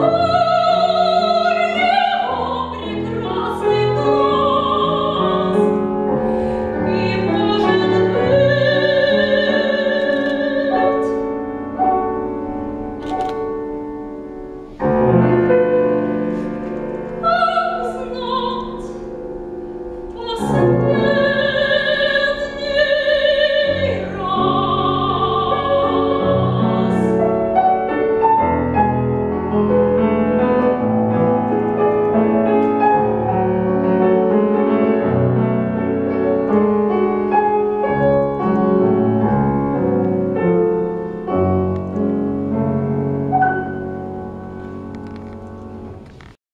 Oh.